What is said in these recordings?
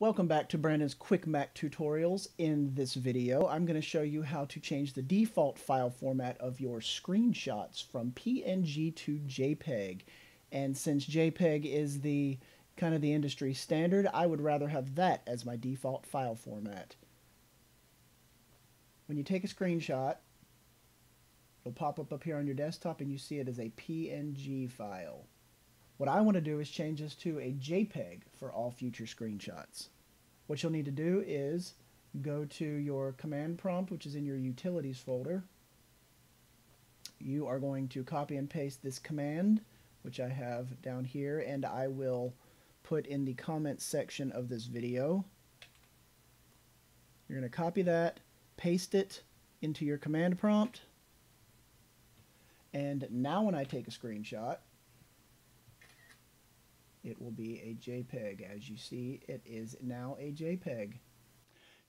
Welcome back to Brandon's Quick Mac Tutorials. In this video, I'm going to show you how to change the default file format of your screenshots from PNG to JPEG. And since JPEG is the kind of the industry standard, I would rather have that as my default file format. When you take a screenshot, it'll pop up up here on your desktop and you see it as a PNG file. What I want to do is change this to a JPEG for all future screenshots. What you'll need to do is go to your command prompt, which is in your utilities folder. You are going to copy and paste this command, which I have down here, and I will put in the comments section of this video. You're going to copy that, paste it into your command prompt, and now when I take a screenshot, it will be a JPEG. As you see, it is now a JPEG.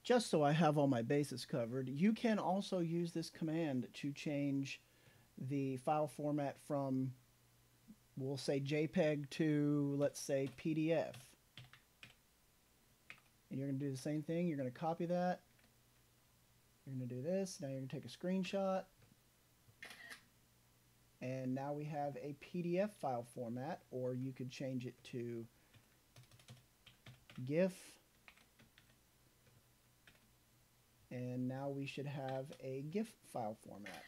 Just so I have all my bases covered, you can also use this command to change the file format from, we'll say JPEG to, let's say, PDF. And you're going to do the same thing. You're going to copy that. You're going to do this. Now you're going to take a screenshot. And now we have a PDF file format, or you could change it to GIF. And now we should have a GIF file format,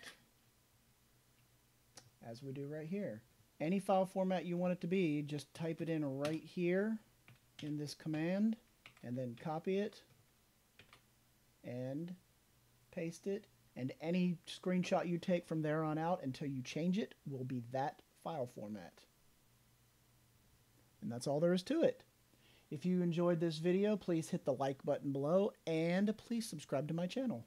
as we do right here. Any file format you want it to be, just type it in right here in this command, and then copy it, and paste it, and any screenshot you take from there on out until you change it will be that file format. And that's all there is to it. If you enjoyed this video, please hit the like button below and please subscribe to my channel.